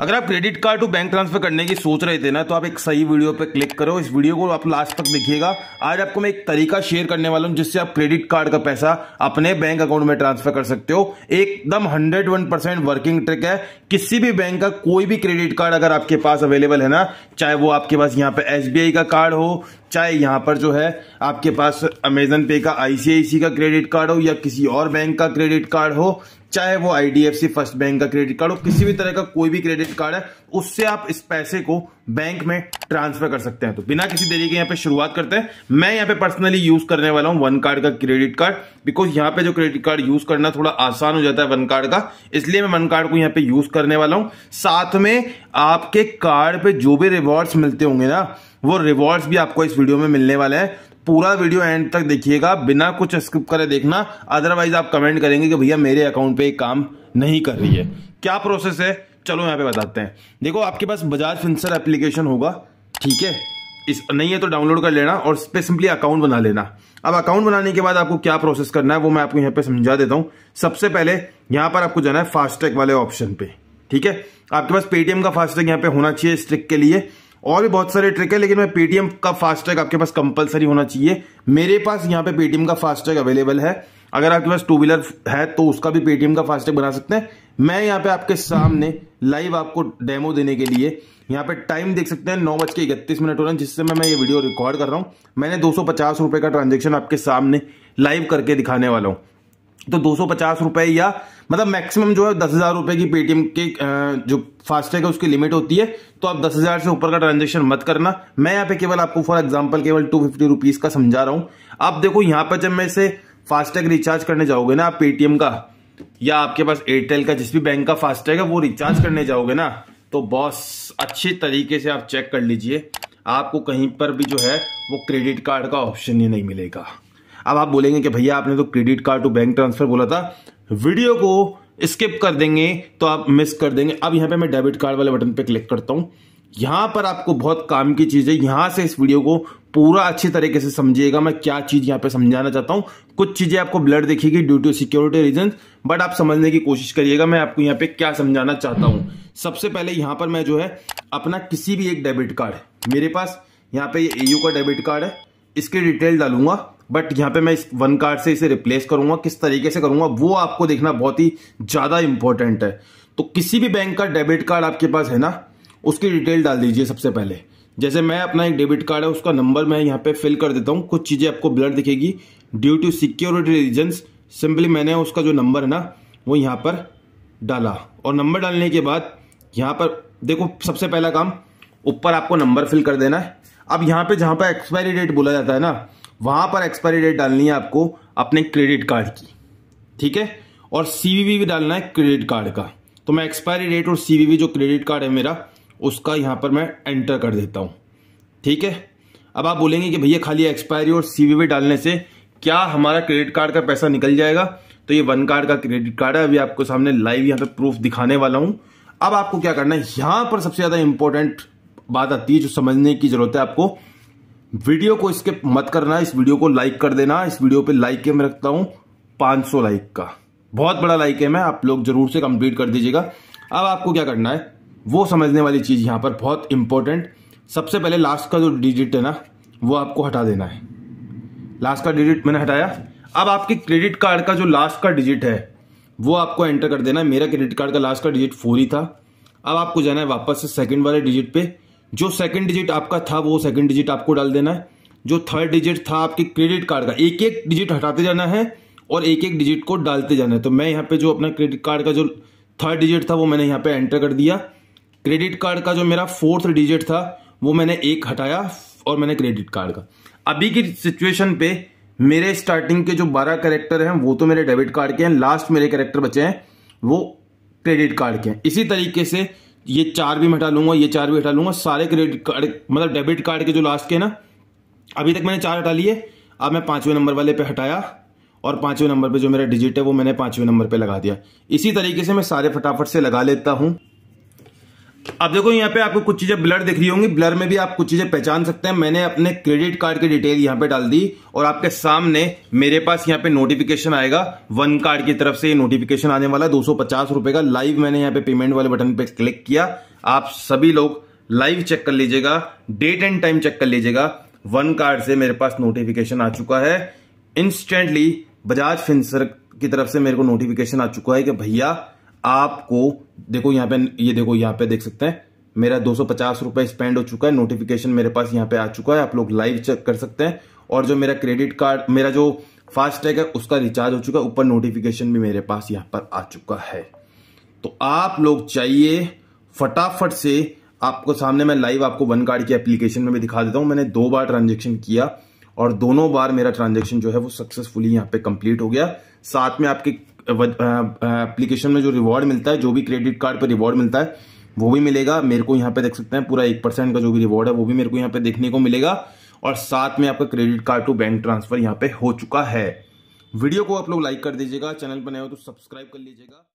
अगर आप credit card to bank transfer करने की सोच रहे थे ना तो आप एक सही वीडियो पर क्लिक करो। इस वीडियो को आप लास्ट तक देखिएगा। आज आपको मैं एक तरीका शेयर करने वाला हूँ, जिससे आप क्रेडिट कार्ड का पैसा अपने बैंक अकाउंट में ट्रांसफ़र कर सकते हो। एकदम hundred one percent working trick है। किसी भी बैंक का कोई भी क्रेडिट कार्ड अगर आपके पास अवेलेबल है ना, चाहे वो आपके पास यहाँ पे SBI का कार्ड हो, चाहे यहाँ पर जो है आपके पास अमेजन पे का आईसीआईसी का क्रेडिट कार्ड हो, या किसी और बैंक का क्रेडिट कार्ड हो चाहे वो आईडीएफसी फ़र्स्ट बैंक का क्रेडिट कार्ड हो, किसी भी तरह का कोई भी क्रेडिट कार्ड है, उससे आप इस पैसे को बैंक में ट्रांसफ़र कर सकते हैं। तो बिना किसी देरी के यहाँ पे शुरुआत करते हैं। मैं यहाँ पे पर्सनली यूज़ करने वाला हूँ वन कार्ड का क्रेडिट कार्ड बिकॉज़ यहाँ पे जो क्रेडिट कार्ड यूज़ करना थोड़ा आसान हो जाता है वन कार्ड का, इसलिए मैं वन कार्ड को यहाँ पे यूज़ करने वाला हूँ। साथ में आपके कार्ड पे जो भी रिवॉर्ड्स मिलते होंगे ना, वो रिवॉर्ड्स भी आपको इस वीडियो में मिलने वाले हैं। पूरा वीडियो एंड तक देखिएगा। बिना कुछ स्किप करे देखना। अदरवाइज़ आप कमेंट करेंगे कि भैया मेरे अकाउंट पे काम नहीं कर रही है। क्या प्रोसेस है? चलो यहाँ पे बताते हैं। देखो, आपके पास बजाज फिंसर एप्लीकेशन होगा। ठीक है? इस, नहीं है तो डाउनलोड कर लेना और इस सिंपली अकाउंट बना लेना। अब अकाउंट बनाने के बाद आपको क्या प्रोसेस करना है, वो मैं आपको यहाँ पे समझा देता हूँ। सबसे पहले यहाँ पर आपको जाना है फास्टैग वाले ऑप्शन पे। ठीक है? आपके पास पेटीएम का फास्टैग यहाँ पे होना चाहिए इस ट्रिक के लिए। और भी बहुत सारे ट्रिक है, लेकिन मैं पेटीएम का फास्टैग आपके पास कंपलसरी होना चाहिए। मेरे पास यहाँ पे पेटीएम का फास्टैग अवेलेबल है। अगर आपके पास टू व्हीलर है तो उसका भी पेटीएम का फास्टैग बना सकते हैं। मैं यहाँ पे आपके सामने लाइव आपको डेमो देने के लिए यहाँ पे टाइम देख सकते हैं, नौ बज के इकतीस मिनट हो रहे हैं, जिससे मैं मैं ये वीडियो रिकॉर्ड कर रहा हूँ। मैंने दो सौ पचास रुपए का ट्रांजेक्शन आपके सामने लाइव करके दिखाने वाला हूँ। तो दो सौ पचास रुपए या मतलब मैक्सिमम जो है दस हज़ार रुपए की पेटीएम के जो फास्टैग है, उसकी लिमिट होती है। तो आप दस हज़ार से ऊपर का ट्रांजेक्शन मत करना। मैं यहाँ पे केवल आपको फॉर एग्जांपल केवल टू फिफ्टी रुपीज़ का समझा रहा हूँ। आप देखो यहाँ पर जब मैं इसे फास्टैग रिचार्ज करने जाओगे ना आप पेटीएम का, या आपके पास एयरटेल का, जिस भी बैंक का फास्टैग है, वो रिचार्ज करने जाओगे ना तो बॉस अच्छे तरीके से आप चेक कर लीजिए। आपको कहीं पर भी जो है, वो क्रेडिट कार्ड का ऑप्शन ही नहीं मिलेगा। अब आप बोलेंगे कि भैया आपने तो credit card to bank transfer बोला था। वीडियो को स्किप कर देंगे तो आप मिस कर देंगे। अब यहाँ पे मैं डेबिट कार्ड वाले बटन पे क्लिक करता हूँ। यहाँ पर आपको बहुत काम की चीज़ है। यहाँ से इस वीडियो को पूरा अच्छी तरीके से समझिएगा। मैं क्या चीज़ यहाँ पे समझाना चाहता हूँ। कुछ चीज़ें आपको ब्लड दिखेगी due to security reason but आप समझने की कोशिश करिएगा। मैं आपको यहाँ पे क्या समझाना चाहता हूँ। सबसे पहले यहाँ पर मैं जो है, अपना किसी भी एक डेबिट कार्ड, मेरे पास यहाँ पे एयू का डेबिट कार्ड है। इसकी डिटेल डालूँगा। बट यहाँ पे मैं इस वन कार्ड से इसे रिप्लेस करूँगा। किस तरीके से करूँगा, वो आपको देखना बहुत ही ज़्यादा इंपॉर्टेंट है। तो किसी भी बैंक का डेबिट कार्ड आपके पास है ना, उसकी डिटेल डाल दीजिए सबसे पहले। जैसे मैं अपना एक डेबिट कार्ड है, उसका नंबर मैं यहाँ पे फिल कर देता हूँ। कुछ चीज़ें आपको ब्लर दिखेगी। Due to security reason simply मैंने उसका जो नंबर है ना, वो यहाँ पर डाला। और नंबर डालने के बाद यहाँ पर, देखो सबसे पहला काम, ऊपर आपको नंबर फिल कर देना है। अब यहाँ पे जहाँ पर एक्सपायरी डेट बोला जाता है ना वहाँ पर एक्सपायरी डेट डालनी है आपको अपने क्रेडिट कार्ड की, ठीक है? और सीवीवी भी डालना है क्रेडिट कार्ड का। तो मैं एक्सपायरी डेट और सीवीवी जो क्रेडिट कार्ड है मेरा, उसका यहाँ पर मैं एंटर कर देता हूँ, ठीक है? अब आप बोलेंगे कि भैया खाली एक्सपायरी और सीवीवी डालने से क्या हमारा क्रेडिट कार्ड का पैसा निकल जाएगा? तो ये वन कार्ड का क्रेडिट कार्ड है। अभी आपको सामने लाइव यहाँ पे प्रूफ दिखाने वाला हूँ। अब आपको क्या करना है? यहाँ पर सबसे ज़्यादा इंपॉर्टेंट बात आती है जो समझने की ज़रूरत है आपको। वीडियो को इसके मत करना, इस वीडियो को लाइक कर देना, इस वीडियो पे लाइक के मैं रखता हूँ 500 लाइक का। बहुत बड़ा लाइक है मैं आप लोग ज़रूर से कंप्लीट कर दीजिएगा। अब आपको क्या करना है, वो समझने वाली चीज़ यहाँ पर बहुत इंपॉर्टेंट सबसे पहले लास्ट का जो डिजिट है ना, वो आपको हटा देना है। लास्ट का डिजिट मैंने हटाया। अब आपके क्रेडिट कार्ड का जो लास्ट का डिजिट है, वो आपको एंटर कर देना। है मेरा क्रेडिट कार्ड का लास्ट का डिजिट फोर ही था। अब आपको जाना है वापस से सेकंड वाले डिजिट पे। जो सेकंड डिजिट आपका था, वो सेकंड डिजिट आपको डाल देना है। जो थर्ड डिजिट था, आपके क्रेडिट कार्ड का, एक एक डिजिट हटाते जाना है और एक एक डिजिट को डालते जाना है। तो मैं यहाँ पे जो अपना क्रेडिट कार्ड का जो थर्ड डिजिट था, वो मैंने यहाँ पे एंटर कर दिया। क्रेडिट कार्ड का जो मेरा फोर्थ डिजिट था, वो मैंने एक हटाया और मैंने क्रेडिट कार्ड का। अभी की सिचुएशन पे मेरे स्टार्टिंग के जो बारह करेक्टर हैं, वो तो मेरे डेबिट कार्ड के हैं लास्ट मेरे करेक्टर बचे हैं, वो क्रेडिट कार्ड के हैं। इसी तरीके से ये चार भी हटा लूँगा, ये चार भी हटा लूँगा, सारे क्रेडिट कार्ड मतलब डेबिट कार्ड के जो लास्ट के ना, अभी तक मैंने चार हटा लिए, अब मैं पाँचवें नंबर वाले पे हटाया, और पाँचवें नंबर पे जो मेरा डिजिट है, वो मैंने पाँचवें नंबर पे लगा दिया। इसी तरीके से मैं सारे फटाफट से लगा लेता हूँ। अब देखो, यहाँ पे आपको कुछ चीज़ें ब्लर दिख रही होंगी। ब्लर में भी आप कुछ चीज़ें पहचान सकते हैं। मैंने अपने क्रेडिट कार्ड की डिटेल यहाँ पे डाल दी और आपके सामने मेरे पास यहाँ पे नोटिफिकेशन आएगा। वन कार्ड की तरफ़ से ये नोटिफिकेशन आने वाला दो सौ पचास रुपए का लाइव मैंने यहाँ पे पेमेंट वाले बटन पे क्लिक किया। आप सभी लोग लाइव चेक कर लीजिएगा। डेट एंड टाइम चेक कर लीजिएगा। वन कार्ड से मेरे पास नोटिफिकेशन आ चुका है। इंस्टेंटली बजाज फिंसर की तरफ़ से मेरे को नोटिफिकेशन आ चुका है कि भैया आपको, देखो यहाँ पे, ये देखो यहाँ पे देख सकते हैं, मेरा दो सौ पचास स्पेंड हो चुका है नोटिफिकेशन मेरे पास यहाँ पे आ चुका है, आप लोग लाइव चेक कर सकते हैं, और जो मेरा क्रेडिट कार्ड मेरा जो फास्टैग है, उसका रिचार्ज हो चुका है, ऊपर नोटिफिकेशन भी मेरे पास यहाँ पर आ चुका है। तो आप लोग चाहिए, फटाफट से आपको सामने मैं लाइव आपको वन कार्ड की एप्लीकेशन में भी दिखा देता हूँ, मैंने दो बार ट्रांजेक्शन किया, और दोनों बार मेरा ट्रांजेक्शन जो है वो सक्सेसफुली यहाँ पे कंप्लीट हो गया। साथ में आपके एप्लीकेशन में जो रिवॉर्ड मिलता है, जो भी क्रेडिट कार्ड पर रिवॉर्ड मिलता है, वो भी मिलेगा। मेरे को यहाँ पे देख सकते हैं, पूरा एक परसेंट का जो भी रिवॉर्ड है, वो भी मेरे को यहाँ पे देखने को मिलेगा। और साथ में आपका credit card to bank transfer यहाँ पे हो चुका है। वीडियो को आप लोग लाइक कर दीजिएगा, चैनल पर नए हो तो सब्सक्राइब कर लीजिएगा।